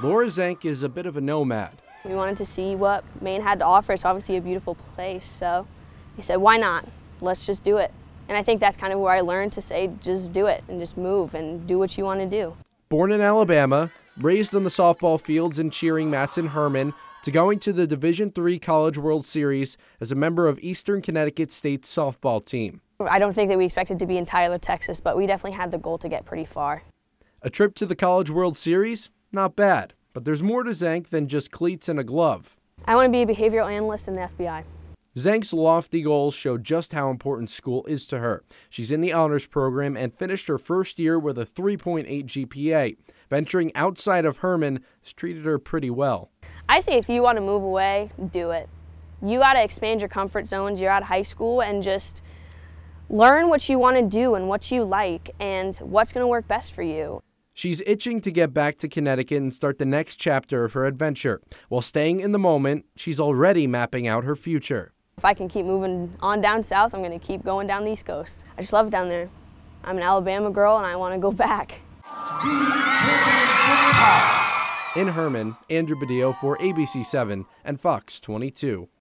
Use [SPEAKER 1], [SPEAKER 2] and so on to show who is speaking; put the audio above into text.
[SPEAKER 1] Laura Zenk is a bit of a nomad.
[SPEAKER 2] We wanted to see what Maine had to offer. It's obviously a beautiful place, so he said, why not? Let's just do it. And I think that's kind of where I learned to say, just do it and just move and do what you want to do.
[SPEAKER 1] Born in Alabama, raised on the softball fields and cheering Matson Hermon, to going to the Division III College World Series as a member of Eastern Connecticut State's softball team.
[SPEAKER 2] I don't think that we expected to be in Tyler, Texas, but we definitely had the goal to get pretty far.
[SPEAKER 1] A trip to the College World Series? Not bad, but there's more to Zenk than just cleats and a glove.
[SPEAKER 2] I want to be a behavioral analyst in the FBI.
[SPEAKER 1] Zenk's lofty goals show just how important school is to her. She's in the honors program and finished her first year with a 3.8 GPA. Venturing outside of Hermon has treated her pretty well.
[SPEAKER 2] I say if you want to move away, do it. You got to expand your comfort zones. You're at high school and just learn what you want to do and what you like and what's going to work best for you.
[SPEAKER 1] She's itching to get back to Connecticut and start the next chapter of her adventure. While staying in the moment, she's already mapping out her future.
[SPEAKER 2] If I can keep moving on down south, I'm going to keep going down the East Coast. I just love it down there. I'm an Alabama girl and I want to go back.
[SPEAKER 1] In Hermon, Andrew Badillo for ABC7 and Fox 22.